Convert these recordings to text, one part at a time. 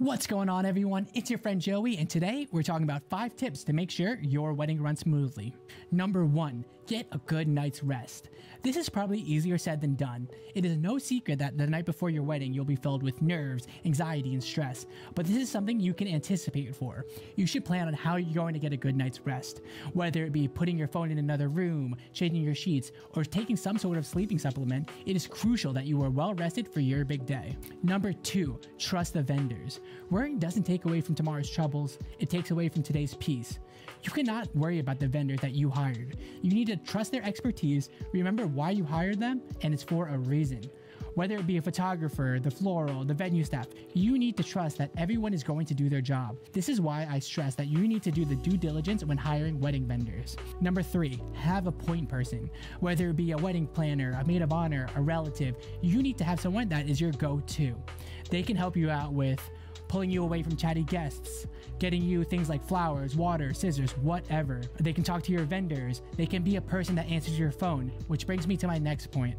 What's going on, everyone? It's your friend Joey, and today we're talking about five tips to make sure your wedding runs smoothly. Number one, get a good night's rest. This is probably easier said than done. It is no secret that the night before your wedding, you'll be filled with nerves, anxiety, and stress, but this is something you can anticipate for. You should plan on how you're going to get a good night's rest, whether it be putting your phone in another room, changing your sheets, or taking some sort of sleeping supplement. It is crucial that you are well rested for your big day. Number two, trust the vendors. Worrying doesn't take away from tomorrow's troubles, it takes away from today's peace. You cannot worry about the vendor that you hired. You need to trust their expertise, remember why you hired them, and it's for a reason. Whether it be a photographer, the floral, the venue staff, you need to trust that everyone is going to do their job. This is why I stress that you need to do the due diligence when hiring wedding vendors. Number three, have a point person. Whether it be a wedding planner, a maid of honor, a relative, you need to have someone that is your go to. They can help you out with pulling you away from chatty guests, getting you things like flowers, water, scissors, whatever. They can talk to your vendors. They can be a person that answers your phone, which brings me to my next point.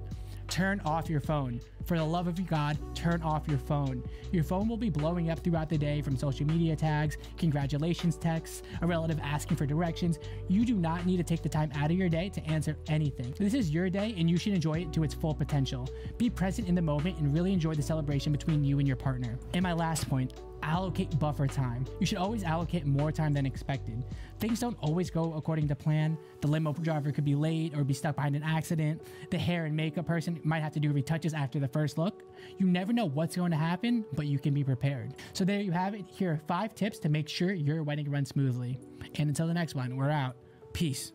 Turn off your phone. For the love of God, turn off your phone. Your phone will be blowing up throughout the day from social media tags, congratulations texts, a relative asking for directions. You do not need to take the time out of your day to answer anything. This is your day and you should enjoy it to its full potential. Be present in the moment and really enjoy the celebration between you and your partner. And my last point, allocate buffer time. You should always allocate more time than expected. Things don't always go according to plan. The limo driver could be late or be stuck behind an accident. The hair and makeup person might have to do retouches after the first look. You never know what's going to happen, but you can be prepared. So there you have it. Here are five tips to make sure your wedding runs smoothly. And until the next one, we're out. Peace.